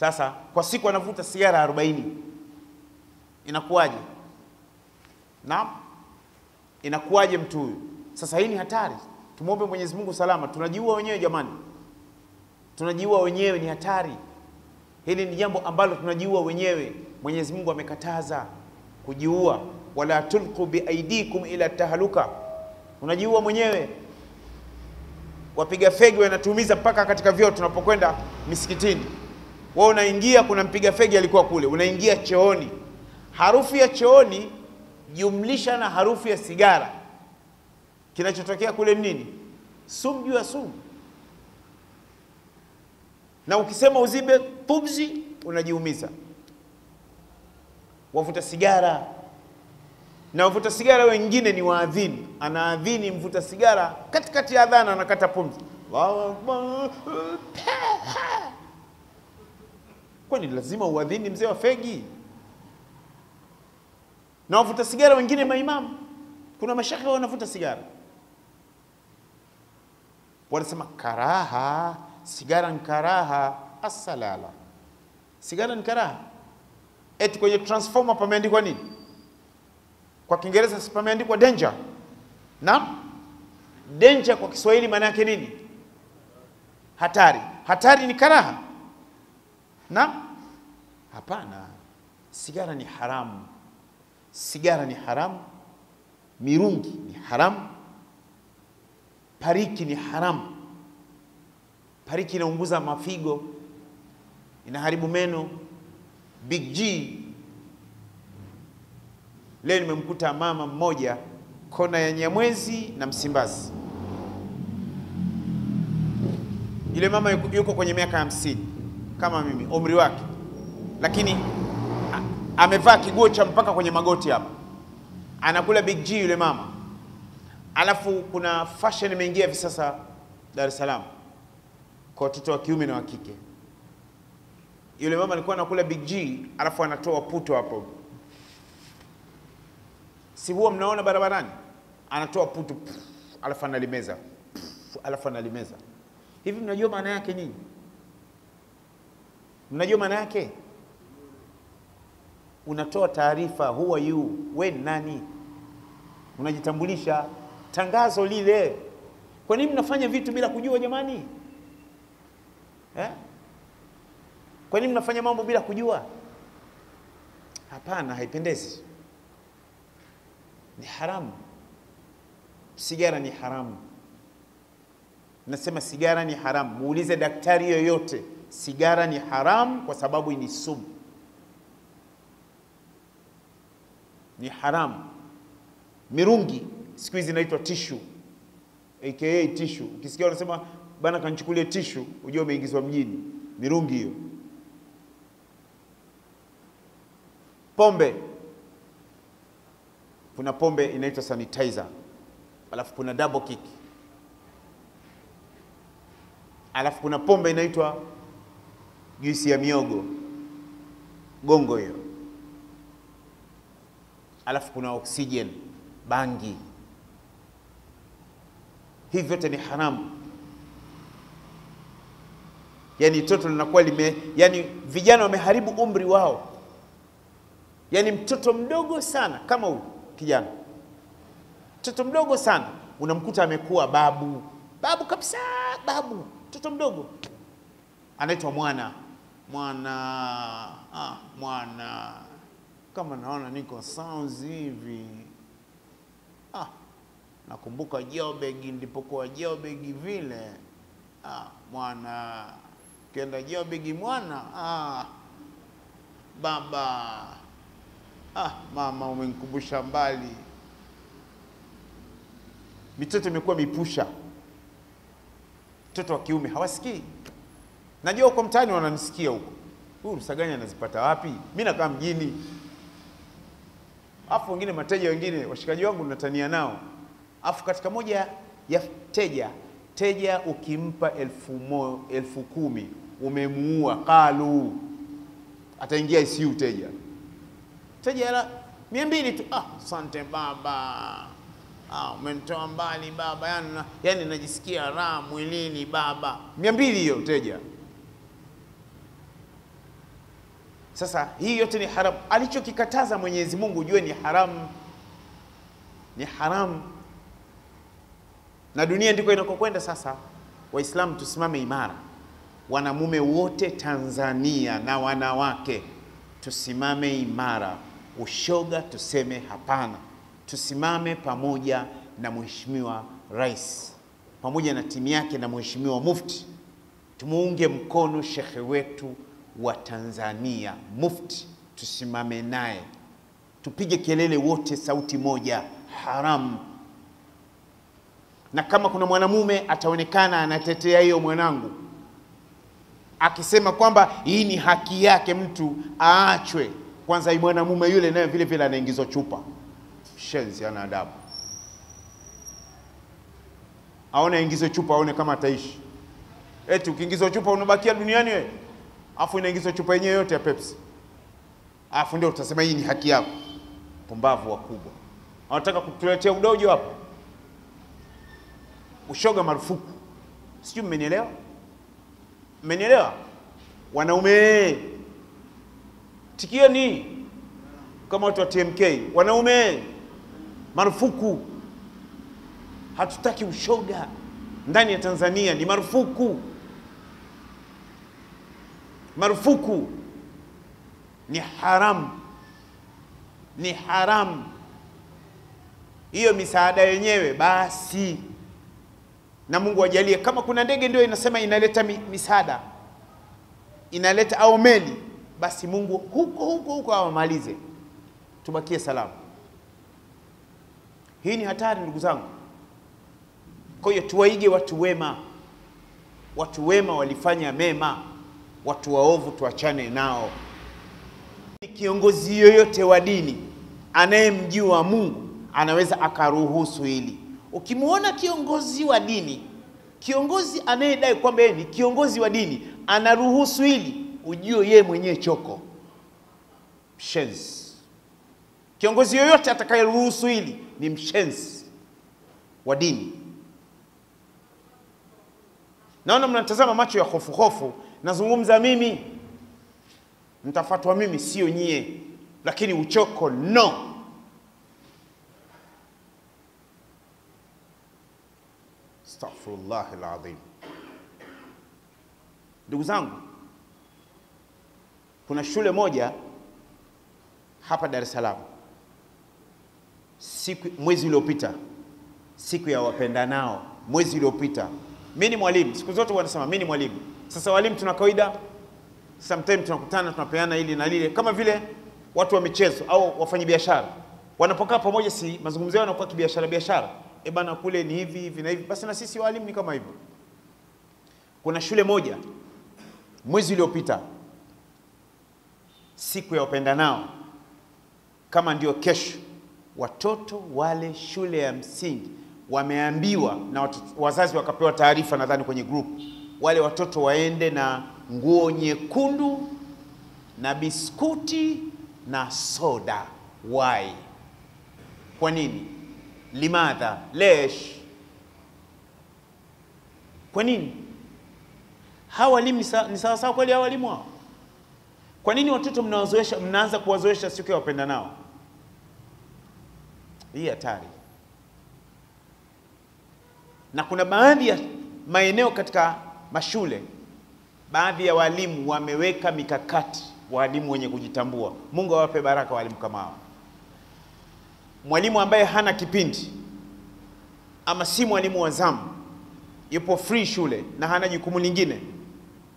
Sasa kwa siku anavuta sigara arobaini, inakuwaje? Naam, inakuwaje mtu huyu? Sasa hii ni hatari. Tumwombe Mwenyezi Mungu salama. Tunajiua wenyewe jamani, tunajiua wenyewe, ni hatari. Hili ni jambo ambalo tunajiua wenyewe. Mwenyezi Mungu amekataza kujiua, wala tulqu biaidikum ila tahaluka. Unajiua mwenyewe. Wapiga fegi wanatuumiza mpaka katika vyoo tunapokwenda misikitini. Wewe unaingia, kuna mpiga fegi alikuwa kule, unaingia chooni, harufu ya chooni jumlisha na harufu ya sigara, kinachotokea kule ni nini? Sumu juu ya sum Na ukisema uzibe pumzi, unajiumiza. Wavuta sigara na wavuta sigara wengine ni waadhini, anaadhini mvuta sigara, katikati ya dhana anakata pumzi. Kwani lazima uadhini mzee wa fegi? Na wavuta sigara wengine maimamu, kuna mashaka wanavuta sigara, wanasema karaha, sigara ni karaha. Asalala, sigara ni karaha. Eti kwenye transformer pameandikwa nini? Kwa Kiingereza si pameandikwa danger? Naam, danger kwa Kiswahili maana yake nini? Hatari. Hatari ni karaha? Naam, hapana. Sigara ni haramu, sigara ni haramu, mirungi ni haramu, pariki ni haramu. Pariki inaunguza mafigo, inaharibu meno. Big G Leo nimemkuta mama mmoja kona ya Nyamwezi na Msimbazi, Yule mama yuko, kwenye miaka hamsini kama mimi umri wake, lakini amevaa kiguo cha mpaka kwenye magoti hapa, anakula big G yule mama. Alafu kuna fashion imeingia hivi sasa Dar es Salaam kwa watoto wa kiume na wa kike. Yule mama alikuwa anakula big G, alafu anatoa puto hapo, si huwa mnaona barabarani, anatoa puto alafu analimeza alafu analimeza hivi. Mnajua maana yake nini? Mnajua maana yake? Unatoa taarifa, who are you, we ni nani, unajitambulisha, tangazo lile. Kwa nini mnafanya vitu bila kujua jamani eh? Kwa nini mnafanya mambo bila kujua? Hapana, haipendezi, ni haramu. Sigara ni haramu. Nasema sigara ni haramu. Muulize daktari yoyote, sigara ni haramu kwa sababu ni sumu, ni haramu. Mirungi siku hizi inaitwa tishu, aka tishu. Ukisikia wanasema bana, kanichukulie tishu, ujue umeingizwa mjini. Mirungi hiyo. Pombe, kuna pombe inaitwa sanitizer, alafu kuna double kick, alafu kuna pombe inaitwa juisi ya miogo gongo hiyo, alafu kuna oxygen bangi. Hivi vyote ni haramu. Yani toto linakuwa lime, yani vijana wameharibu umri wao. Yani mtoto mdogo sana kama huyu kijana, mtoto mdogo sana unamkuta amekuwa babu. Babu kabisa, babu, mtoto mdogo. Anaitwa mwana. Mwana ah, mwana. Kama naona niko sounds hivi. Ah, nakumbuka Jobegi, ndipokuwa Jobegi vile ah, mwana kenda Jobegi mwana ah, baba Ah, mama umenikumbusha mbali. Mitoto imekuwa mipusha, mtoto wa kiume hawasikii. Najua huko mtaani wananisikia huko, huyu Msagani anazipata wapi? Mi nakaa mjini, afu wengine mateja wengine washikaji wangu natania nao, afu katika moja ya teja teja ukimpa elfu, mo, elfu kumi umemuua, kalu ataingia ICU teja teja la mia mbili tu. Ah, asante baba, ah, umenitoa mbali baba, yani, yani najisikia raha mwilini baba. mia mbili hiyo teja. Sasa hii yote ni haramu. Alichokikataza Mwenyezi Mungu ujue ni haramu, ni haramu, na dunia ndiko inakokwenda sasa. Waislamu tusimame imara, wanamume wote Tanzania na wanawake tusimame imara. Ushoga tuseme hapana, tusimame pamoja na Mheshimiwa Rais pamoja na timu yake na Mheshimiwa Mufti, tumuunge mkono shekhe wetu wa Tanzania Mufti, tusimame naye, tupige kelele wote, sauti moja, haramu. Na kama kuna mwanamume ataonekana anatetea hiyo mwanangu akisema kwamba hii ni haki yake mtu aachwe, kwanza mwanamume yule naye vile vile anaingizwa chupa. Shenzi, ana adabu, aone aingizwe chupa, aone kama ataishi. Eti ukiingizwa chupa unabakia duniani wewe, afu inaingizwa chupa yenyewe yote ya Pepsi, afu ndio utasema hii ni haki yako. Pumbavu wakubwa, anataka kutuletea udojo hapo. Ushoga marufuku, sijui mmenielewa? Mmenielewa wanaume? Tikieni kama watu wa TMK. Wanaume, marufuku. Hatutaki ushoga ndani ya Tanzania, ni marufuku, marufuku, ni haramu, ni haramu. Hiyo misaada yenyewe basi na Mungu ajalie kama kuna ndege ndio inasema inaleta mi, misaada inaleta au meli, basi Mungu huko huko huko awamalize, tubakie salama. Hii ni hatari ndugu zangu. Kwa hiyo tuwaige watu wema, watu wema walifanya mema, watu waovu tuachane nao. Kiongozi yoyote wa dini anayemjua Mungu anaweza akaruhusu hili. Ukimwona kiongozi wa dini, kiongozi anayedai kwamba yeye ni kiongozi wa dini anaruhusu hili, ujue yeye mwenyewe choko mshenzi. Kiongozi yoyote atakayeruhusu hili ni mshenzi wa dini. Naona mnatazama macho ya hofu hofu, nazungumza mimi, mtafatwa mimi, sio nyie, lakini uchoko no. Astaghfirullah alazim. Ndugu zangu, kuna shule moja hapa Dar es Salaam siku mwezi uliopita, siku ya wapendanao, mwezi uliopita. Mimi ni mwalimu, siku zote wanasema mimi ni mwalimu. Sasa walimu tuna kawaida, sometimes tunakutana tunapeana hili na lile, kama vile watu wa michezo au wafanyabiashara wanapokaa pamoja, si mazungumzo yao yanakuwa kibiashara biashara, e bana, kule ni hivi hivi na hivi. Basi na sisi walimu ni kama hivyo. Kuna shule moja mwezi uliopita, siku ya wapendanao, kama ndio kesho, watoto wale shule ya msingi wameambiwa na watoto, wazazi wakapewa taarifa, nadhani kwenye group, wale watoto waende na nguo nyekundu na biskuti na soda. Why? Kwa nini? Limadha? Lesh? Kwa nini? Hawa walimu ni sawa sawa kweli? Hawa walimu hao, kwa nini watoto mnawazoesha, mnaanza kuwazoesha siku ya wapenda nao? Hii hatari. Na kuna baadhi ya maeneo katika mashule, baadhi ya walimu wameweka mikakati, walimu wenye kujitambua. Mungu awape baraka walimu kama hao. Mwalimu ambaye hana kipindi ama si mwalimu wa zamu, yupo free shule na hana jukumu lingine,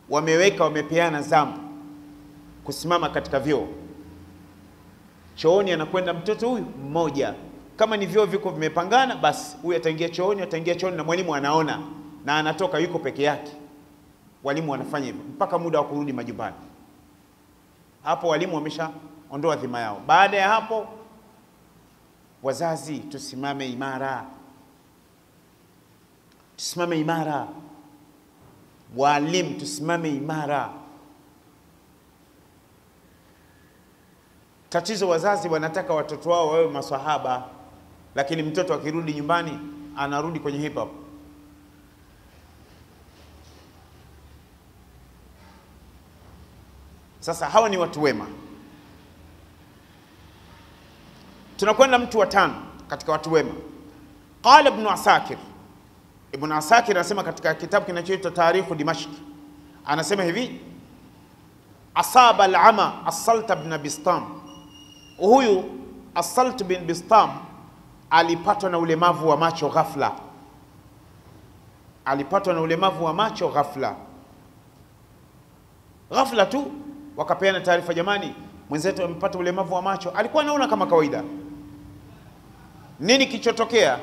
wameweka wamepeana zamu kusimama katika vyoo. Chooni anakwenda mtoto huyu mmoja kama ni vyoo viko vimepangana, basi huyu ataingia chooni, ataingia chooni na mwalimu anaona na anatoka, yuko peke yake. Walimu wanafanya hivyo mpaka muda wa kurudi majumbani. Hapo walimu wameshaondoa dhima yao. Baada ya hapo, wazazi tusimame imara, tusimame imara, walimu tusimame imara. Tatizo wazazi wanataka watoto wao wawe maswahaba, lakini mtoto akirudi nyumbani anarudi kwenye hip hop. Sasa hawa ni watu wema. Tunakwenda mtu wa tano katika watu wema. Qala Ibn Asakir, Ibn Asakir anasema katika kitabu kinachoitwa Tarikhu Dimashq, anasema hivi asaba al-ama as-Salt ibn Bistam Huyu Asalt bin Bistam alipatwa na ulemavu wa macho ghafla, alipatwa na ulemavu wa macho ghafla. Ghafla tu wakapeana taarifa, jamani, mwenzetu amepata ulemavu wa macho. Alikuwa anaona kama kawaida. Nini kilichotokea?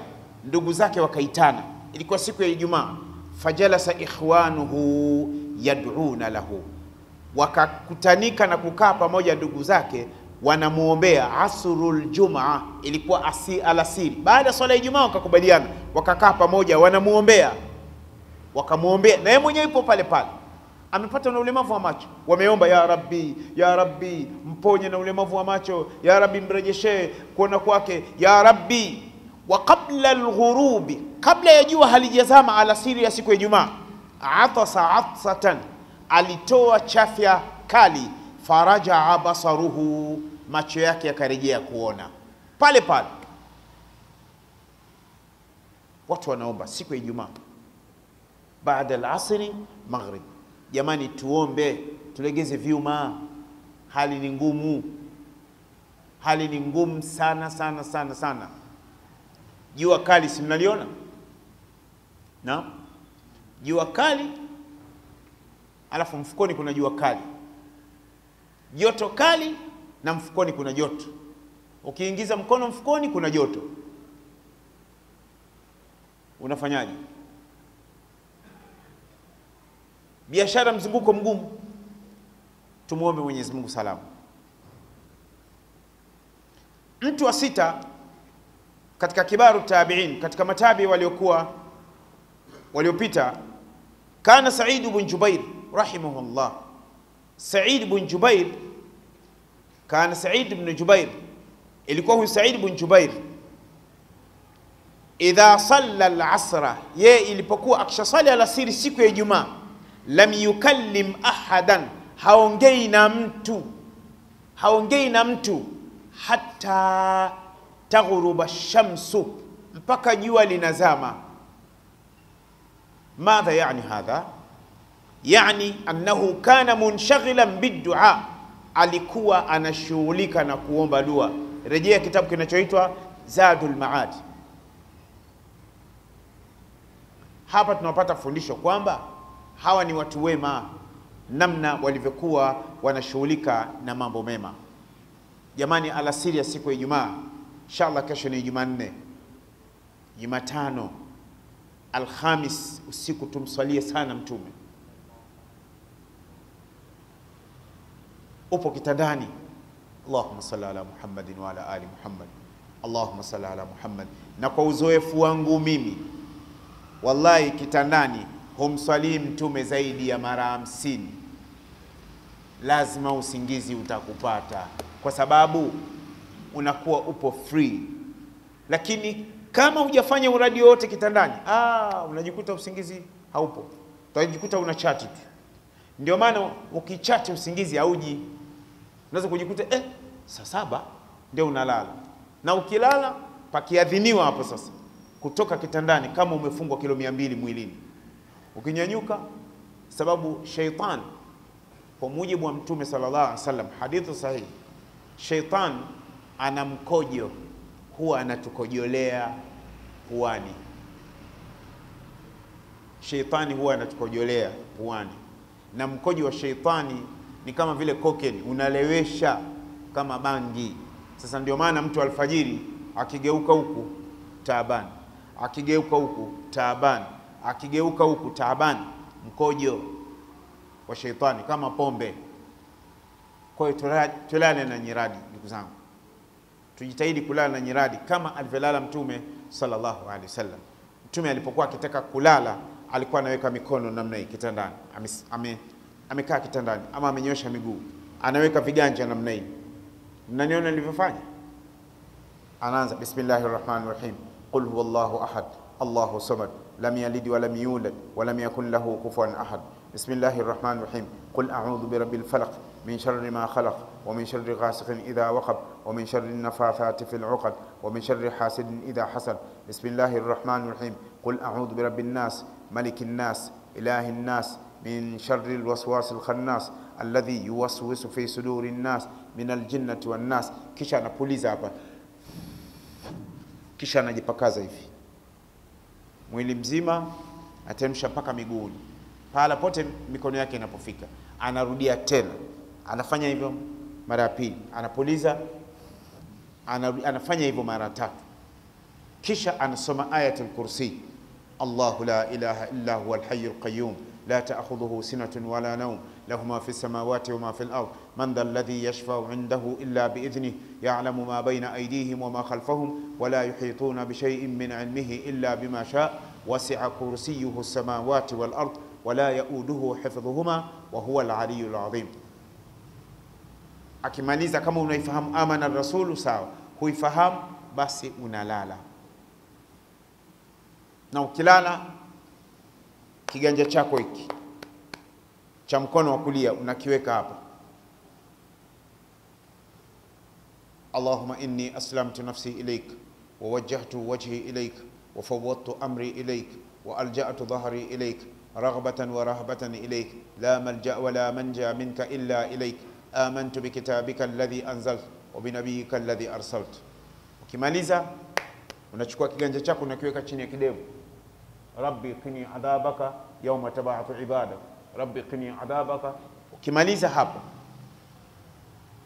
Ndugu zake wakaitana, ilikuwa siku ya Ijumaa. Fajalasa ikhwanuhu yad'una lahu, wakakutanika na kukaa pamoja ndugu zake wanamuombea asrul jumaa, ilikuwa asi alasiri. Baada ya swala ya Ijumaa wakakubaliana, wakakaa pamoja, wanamuombea, wakamuombea. Na yeye mwenyewe yupo pale pale, amepata na ulemavu wa macho. Wameomba, ya Rabbi, ya Rabbi, mponye na ulemavu wa macho, ya Rabbi, mrejeshee kuona kwake, ya Rabbi. Wa qabla alghurubi, kabla ya jua halijazama, alasiri ya siku ya Ijumaa, atasa atsatan, alitoa chafya kali farajaa basaruhu, macho yake yakarejea kuona pale pale. Watu wanaomba siku ya Ijumaa baada al-asri maghrib. Jamani, tuombe tulegeze vyuma, hali ni ngumu, hali ni ngumu sana sana sana sana. Jua kali, si mnaliona? Na jua kali, alafu mfukoni kuna jua kali joto kali na mfukoni kuna joto. Ukiingiza mkono mfukoni kuna joto, unafanyaje? Biashara mzunguko mgumu, tumwombe Mwenyezi Mungu salama. Mtu wa sita katika kibaru tabiin, katika matabi waliokuwa waliopita, kana Said bin Jubair rahimahullah. Said bin Jubair, kana Said bin Jubair, ilikuwa huyu Said bin Jubair idha salla al-asra, ye ilipokuwa akishasali alasiri siku ya Ijumaa, lam yukallim ahadan, haongei na mtu, haongei na mtu hata taghruba shamsu, mpaka jua linazama. Madha yani hadha, yani annahu kana munshaghilan bidua, alikuwa anashughulika na kuomba dua. Rejea kitabu kinachoitwa Zadul Maad. Hapa tunapata fundisho kwamba hawa ni watu wema, namna walivyokuwa wanashughulika na mambo mema. Jamani, alasiri ya siku ya Ijumaa, inshallah kesho ni Jumanne, Jumatano, Alhamis usiku tumswalie sana Mtume. Upo kitandani, Allahumma salli ala Muhammadin wa ala ali Muhammad, Allahumma salli ala Muhammad. Na kwa uzoefu wangu mimi Wallahi, kitandani humswalii mtume zaidi ya mara hamsini, lazima usingizi utakupata, kwa sababu unakuwa upo free. Lakini kama hujafanya uradi wowote kitandani, ah, unajikuta usingizi haupo, utajikuta una chati tu. Ndio maana ukichati usingizi hauji, unaweza kujikuta eh, saa saba ndio unalala, na ukilala pakiadhiniwa hapo sasa kutoka kitandani kama umefungwa kilo mia mbili mwilini, ukinyanyuka, sababu sheitan, kwa mujibu wa Mtume sallallahu alaihi wasallam, hadithi sahihi, sheitan ana mkojo, huwa anatukojolea puani. Sheitani huwa anatukojolea puani, na mkojo wa sheitani ni kama vile kokeni, unalewesha kama bangi. Sasa ndio maana mtu alfajiri akigeuka huku taabani akigeuka huku taabani, akigeuka huku taabani, mkojo wa sheitani kama pombe. Kwa hiyo tulale na nyiradi, ndugu zangu, tujitahidi kulala na nyiradi kama alivyolala Mtume sallallahu alaihi wasallam. Mtume alipokuwa akitaka kulala alikuwa anaweka mikono namna hii kitandani, ame, amekaa kitandani ama amenyosha miguu, anaweka viganja namna hii. Mnaniona nilivyofanya? Anaanza bismillahir rahmanir rahim Qul huwallahu ahad Allahu samad lam yalid wa lam yulad wa lam yakun lahu kufuwan ahad Bismillahir rahmanir rahim Qul a'udhu bi rabbil falaq min sharri ma khalaq wa min sharri ghasiqin idha waqab wa min sharri an-naffathati fil 'uqad wa min sharri hasidin idha hasad Bismillahir rahmanir rahim Qul a'udhu bi rabbin nas malikin nas ilahin nas min sharri al-waswasil khannas alladhi yuwaswisu fi sudurin nas min al-jinnati wan nas kisha anapuliza hapa kisha anajipakaza hivi mwili mzima, ateremsha mpaka miguuni, pahala pote mikono yake inapofika, anarudia tena, anafanya hivyo mara ya pili, anapuliza, anafanya hivyo mara tatu, kisha anasoma ayatul kursi, Allahu la ilaha illa huwa alhayyul qayyum. La ta'khudhuhu sinatun wala nawm له ما في السماوات وما في الأرض. من ذا الذي يشفع عنده إلا بإذنه يعلم ما بين أيديهم وما خلفهم ولا يحيطون بشيء من علمه إلا بما شاء. وسع كرسيه السماوات والأرض ولا يؤوده حفظهما وهو العلي العظيم. Akimaliza kama unaifahamu amana rasulu sawa. Huifahamu basi unalala. Na ukilala kiganja chako hiki. cha mkono wa kulia unakiweka hapa Allahumma inni aslamtu nafsi ilaik wa wajjahtu wajhi ilaik wa fawwadtu amri ilaik wa alja'tu dhahri ilaik raghbatan wa rahbatan ilaik la malja' wa la manja minka illa ilaik amantu bi kitabika alladhi anzalta wa bi nabiyyika alladhi arsalta ukimaliza unachukua kiganja chako unakiweka chini ya kidevu rabbi qini adhabaka yawma tab'atu 'ibadaka rabbi qini adhabaka. Ukimaliza hapo,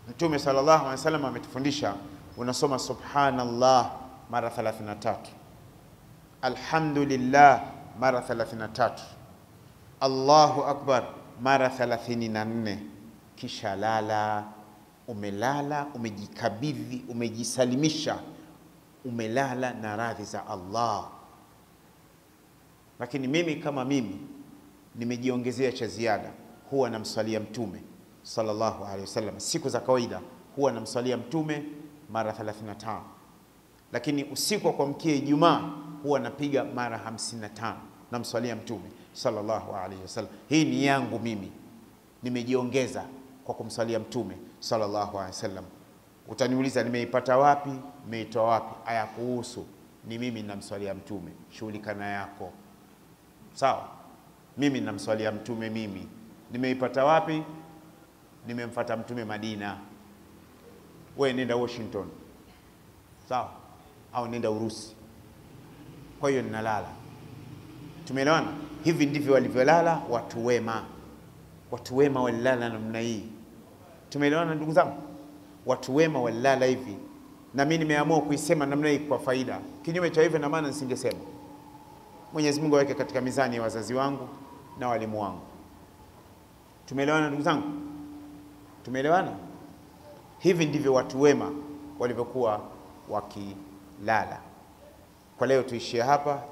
Mtume sallallahu alaihi wasallam ametufundisha unasoma subhanallah mara 33, alhamdulillah mara 33, Allahu akbar mara 34, kisha lala. Umelala, umejikabidhi, umejisalimisha, umelala na radhi za Allah. Lakini mimi kama mimi nimejiongezea cha ziada, huwa namswalia Mtume sallallahu alaihi wasallam. Siku za kawaida huwa namswalia Mtume mara 35, lakini usiku wa kuamkia Ijumaa huwa napiga mara 55, namswalia Mtume sallallahu alaihi wasallam. Hii ni yangu mimi, nimejiongeza kwa kumswalia Mtume sallallahu alaihi wasallam. Utaniuliza nimeipata wapi, nimeitoa wapi? Aya kuhusu ni mimi namswalia Mtume, shughulika na yako sawa. Mimi namswalia Mtume, mimi nimeipata wapi? Nimemfata Mtume Madina, we nenda Washington, sawa, au nenda Urusi. Kwa hiyo ninalala. Tumeelewana? Hivi ndivyo walivyolala watu wema. Watu wema walilala namna hii. Tumeelewana ndugu zangu? Watu wema walilala hivi, na mimi nimeamua kuisema namna hii kwa faida. Kinyume cha hivyo, na maana nisingesema. Mwenyezi Mungu aweke katika mizani ya wazazi wangu na walimu wangu. Tumeelewana ndugu zangu? Tumeelewana? Hivi ndivyo watu wema walivyokuwa wakilala. Kwa leo tuishie hapa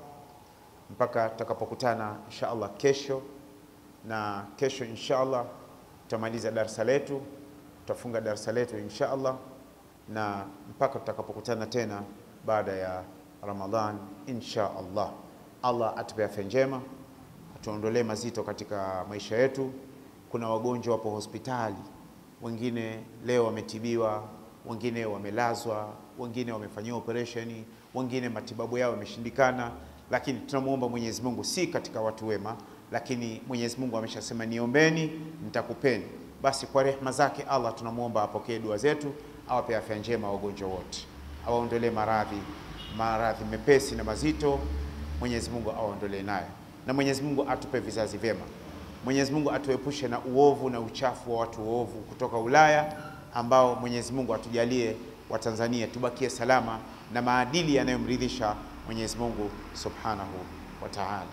mpaka tutakapokutana insha Allah kesho, na kesho insha Allah tutamaliza darsa letu, tutafunga darsa letu insha Allah, na mpaka tutakapokutana tena baada ya Ramadhan insha Allah. Allah atupe afya njema, atuondolee mazito katika maisha yetu. Kuna wagonjwa wapo hospitali, wengine leo wametibiwa, wengine wamelazwa, wengine wamefanyiwa operesheni, wengine matibabu yao yameshindikana, lakini tunamwomba Mwenyezi Mungu, si katika watu wema, lakini Mwenyezi Mungu ameshasema niombeni, nitakupeni. Basi kwa rehema zake Allah tunamwomba apokee dua zetu, awape afya njema wagonjwa wote, awaondolee maradhi maradhi mepesi na mazito. Mwenyezi Mungu awaondolee nayo, na Mwenyezi Mungu atupe vizazi vyema. Mwenyezi Mungu atuepushe na uovu na uchafu wa watu waovu kutoka Ulaya ambao Mwenyezi Mungu atujalie Watanzania tubakie salama na maadili yanayomridhisha Mwenyezi Mungu Subhanahu wa Ta'ala.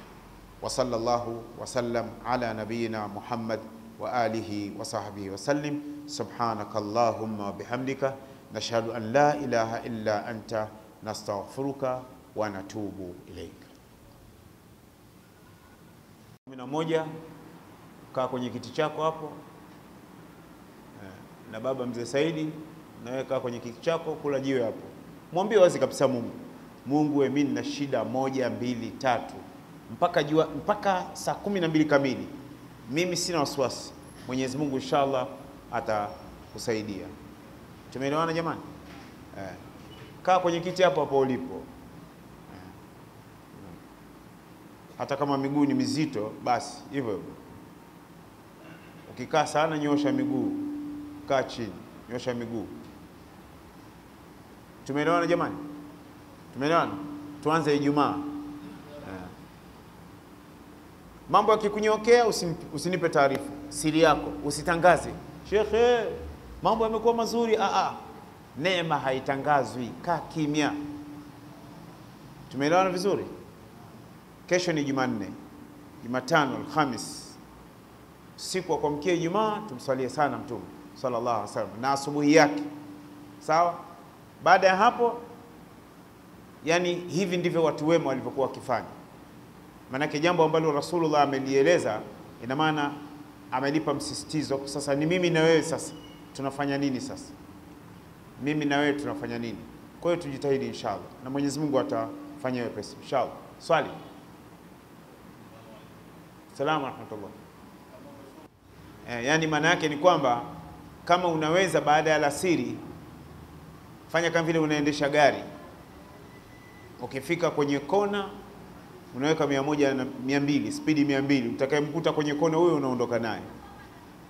Wa sallallahu wa sallam ala nabiyina Muhammad wa alihi wa sahbihi wa sallim. Subhanakallahumma wa bihamdika nashhadu an la ilaha illa anta nastaghfiruka wa natubu ilayk. 11 kaa kwenye kiti chako hapo eh, na baba mzee Saidi, nawe kaa kwenye kiti chako, kula jiwe hapo, mwambie wazi kabisa Mungu, Mungu wewe, mimi nina shida moja mbili tatu, mpaka jua mpaka saa kumi na mbili kamili, mimi sina wasiwasi, Mwenyezi Mungu inshallah atakusaidia. Tumeelewana jamani? Eh, kaa kwenye kiti hapo hapo ulipo. Hata kama miguu ni mizito basi hivyo. Ukikaa sana, nyosha miguu, kaa chini, nyosha miguu. Tumeelewana jamani? Tumeelewana? Tuanze Ijumaa. yeah. Mambo yakikunyokea usinipe taarifa, siri yako usitangaze. Shekhe, mambo yamekuwa mazuri. Aa, neema haitangazwi, kaa kimya. Tumeelewana vizuri? Kesho ni Jumanne, Jumatano, Alhamis, siku wa kuamkia Ijumaa, tumswalie sana Mtume sallallahu alaihi wasallam na asubuhi yake, sawa. Baada ya hapo, yani hivi ndivyo watu wema walivyokuwa wakifanya. Maanake jambo ambalo Rasulullah amelieleza, ina maana amelipa msisitizo. Sasa ni mimi na wewe, sasa tunafanya nini? Sasa mimi na wewe tunafanya nini? Kwa hiyo tujitahidi inshallah, na Mwenyezi Mungu atafanya wepesi inshallah. Swali. Salamu rahmatullah. Eh, yani maana yake ni kwamba kama unaweza baada ya alasiri fanya kama vile unaendesha gari, ukifika kwenye kona unaweka mia moja na mia mbili spidi mia mbili utakayemkuta kwenye kona huyo unaondoka naye.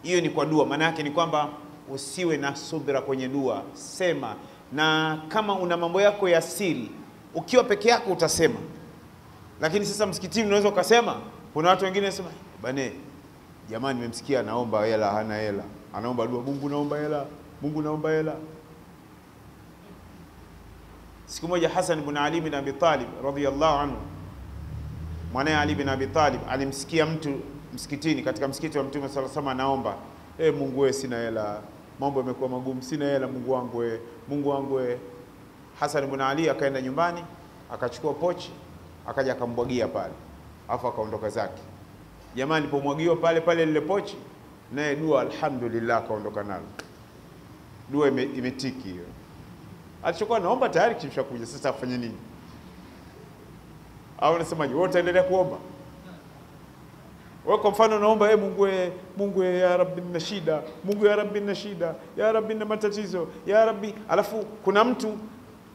Hiyo ni kwa dua. Maana yake ni kwamba usiwe na subira kwenye dua, sema. Na kama una mambo yako ya siri, ukiwa peke yako utasema, lakini sasa msikitini unaweza ukasema kuna watu wengine sema bane, jamani, nimemsikia anaomba hela, hana hela, anaomba dua, Mungu naomba hela, Mungu naomba hela. Siku moja Hasan ibn Ali bin Abi Talib radhiyallahu anhu, mwanaye Ali bin Abi Talib alimsikia mtu msikitini, katika msikiti wa Mtume sala sama, anaomba e, Mungu we, sina hela, mambo yamekuwa magumu, sina hela, Mungu wangu we, Mungu wangu we. Hasan ibn Ali akaenda nyumbani akachukua pochi akaja akambwagia pale, afu akaondoka zake. Jamaa alipomwagiwa pale pale lile pochi, naye dua alhamdulillah akaondoka nalo. Dua ime, imetiki hiyo. Alichokuwa naomba tayari kimshakuja, sasa afanye nini? Au unasemaje? Wewe utaendelea kuomba wewe kwa mfano naomba e Mungu e, Mungu e, ya Rabbi nina shida, Mungu ya Rabbi nina shida, ya Rabbi nina matatizo, ya Rabbi. Alafu kuna mtu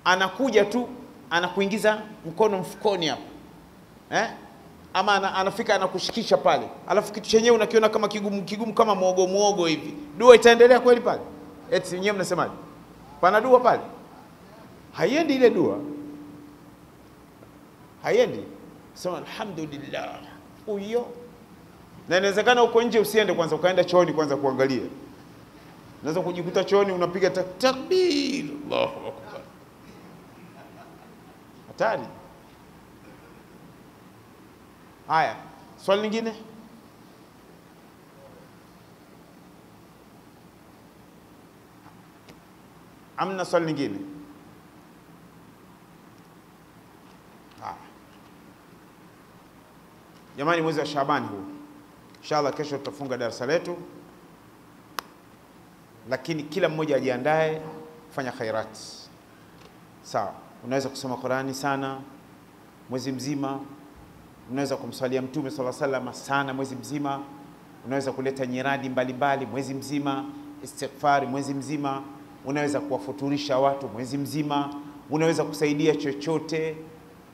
anakuja tu anakuingiza mkono mfukoni hapo eh? Ama anafika anakushikisha pale, alafu kitu chenyewe unakiona kama kigumu kigumu kama mwogo mwogo hivi. Dua itaendelea kweli pale? Eti nyewe mnasemaje? Pana dua pale? Haiendi ile dua, haiendi. Sema alhamdulillah huyo na inawezekana uko nje usiende kwanza, ukaenda chooni kwanza kuangalia. naweza kujikuta chooni unapiga takbir, Allahu akbar, hatari. Haya, swali lingine. Amna swali lingine? Jamani, mwezi wa Shabani huu Inshallah kesho tutafunga darasa letu, lakini kila mmoja ajiandae kufanya khairati. Sawa, unaweza kusoma Qurani sana mwezi mzima, unaweza kumswalia Mtume sala salama sana mwezi mzima, unaweza kuleta nyiradi mbalimbali mwezi mzima, istighfari mwezi mzima, unaweza kuwafuturisha watu mwezi mzima, unaweza kusaidia chochote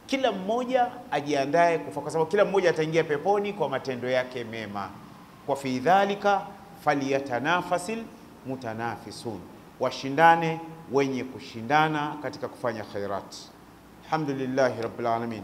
kila mmoja ajiandae kufa, kwa sababu kila mmoja ataingia peponi kwa matendo yake mema. Kwa fi dhalika falyatanafasil mutanafisun, washindane wenye kushindana katika kufanya khairat. Alhamdulillahi rabbil alamin.